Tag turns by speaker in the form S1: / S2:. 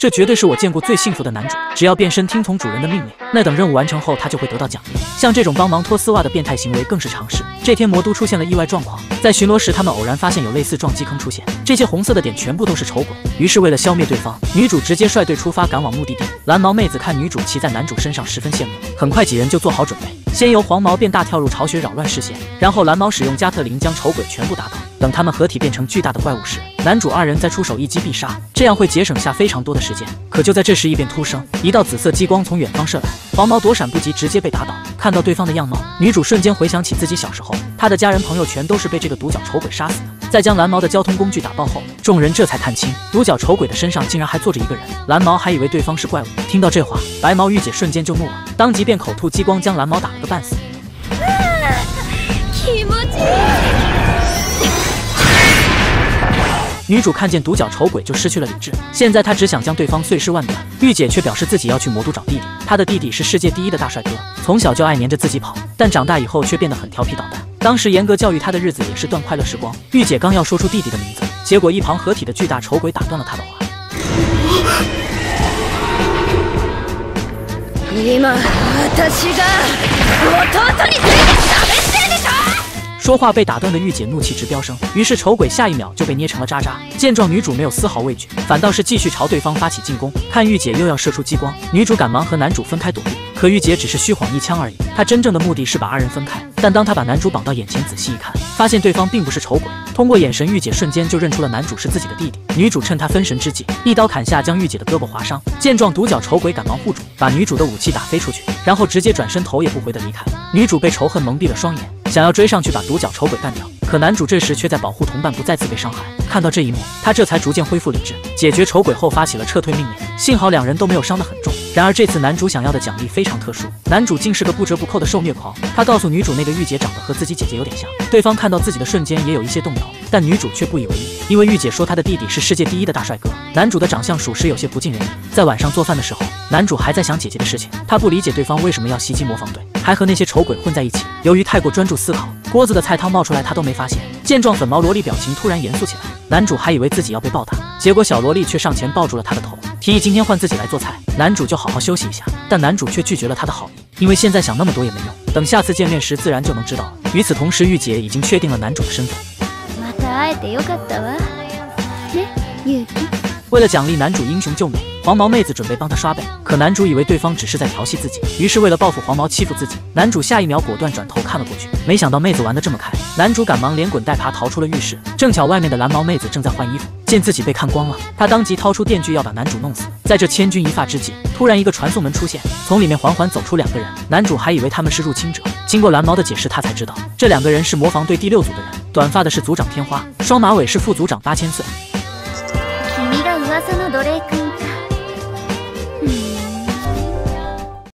S1: 这绝对是我见过最幸福的男主。只要变身听从主人的命令，那等任务完成后，他就会得到奖励。像这种帮忙脱丝袜的变态行为更是常事。这天魔都出现了意外状况，在巡逻时，他们偶然发现有类似撞击坑出现，这些红色的点全部都是丑鬼。于是为了消灭对方，女主直接率队出发，赶往目的地。蓝毛妹子看女主骑在男主身上，十分羡慕。很快几人就做好准备，先由黄毛变大跳入巢穴扰乱视线，然后蓝毛使用加特林将丑鬼全部打倒。等他们合体变成巨大的怪物时，男主二人再出手一击必杀，这样会节省下非常多的时间。可就在这时，异变突生，一道紫色激光从远方射来，黄毛躲闪不及，直接被打倒。看到对方的样貌，女主瞬间回想起自己小时候，她的家人朋友全都是被这个独角丑鬼杀死的。在将蓝毛的交通工具打爆后，众人这才看清独角丑鬼的身上竟然还坐着一个人。蓝毛还以为对方是怪物。听到这话，白毛御姐瞬间就怒了，当即便口吐激光将蓝毛打了个半死。女主看见独角丑鬼就失去了理智，现在她只想将对方碎尸万段。御姐却表示自己要去魔都找弟弟，她的弟弟是世界第一的大帅哥，从小就爱黏着自己跑，但长大以后却变得很调皮捣蛋。当时严格教育他的日子也是段快乐时光。御姐刚要说出弟弟的名字，结果一旁合体的巨大丑鬼打断了她的话。说话被打断的御姐怒气直飙升，于是丑鬼下一秒就被捏成了渣渣。见状，女主没有丝毫畏惧，反倒是继续朝对方发起进攻。看御姐又要射出激光，女主赶忙和男主分开躲避。可御姐只是虚晃一枪而已，她真正的目的是把二人分开。但当她把男主绑到眼前，仔细一看，发现对方并不是丑鬼。通过眼神，御姐瞬间就认出了男主是自己的弟弟。女主趁他分神之际，一刀砍下，将御姐的胳膊划伤。见状，独角丑鬼赶忙护主，把女主的武器打飞出去，然后直接转身头也不回的离开。女主被仇恨蒙蔽了双眼。想要追上去把独角丑鬼干掉，可男主这时却在保护同伴不再次被伤害。看到这一幕，他这才逐渐恢复理智，解决丑鬼后发起了撤退命令。幸好两人都没有伤得很重。然而这次男主想要的。奖励非常特殊，男主竟是个不折不扣的。受虐狂。他告诉女主，那个御姐长得和自己姐姐有点像。对方看到自己的。瞬间也有一些动摇，但女主却不以为意，因为御姐说她的。弟弟是世界第一的。大帅哥。男主的。长相属实有些不尽人意。在晚上做饭的。时候，男主还在想姐姐的。事情，他不理解对方为什么要袭击魔方队。还和那些丑鬼混在一起。由于太过专注思考，锅子的菜汤冒出来，他都没发现。见状，粉毛萝莉表情突然严肃起来。男主还以为自己要被暴打，结果小萝莉却上前抱住了他的头，提议今天换自己来做菜，男主就好好休息一下。但男主却拒绝了他的好意，因为现在想那么多也没用，等下次见面时自然就能知道了。与此同时，御姐已经确定了男主的身份。为了奖励男主英雄救美，黄毛妹子准备帮他刷背。可男主以为对方只是在调戏自己，于是为了报复黄毛欺负自己，男主下一秒果断转头看了过去。没想到妹子玩得这么开，男主赶忙连滚带爬逃出了浴室。正巧外面的蓝毛妹子正在换衣服，见自己被看光了，她当即掏出电锯要把男主弄死。在这千钧一发之际，突然一个传送门出现，从里面缓缓走出两个人。男主还以为他们是入侵者，经过蓝毛的解释，他才知道这两个人是模仿队第六组的人，短发的是组长天花，双马尾是副组长八千岁。嗯。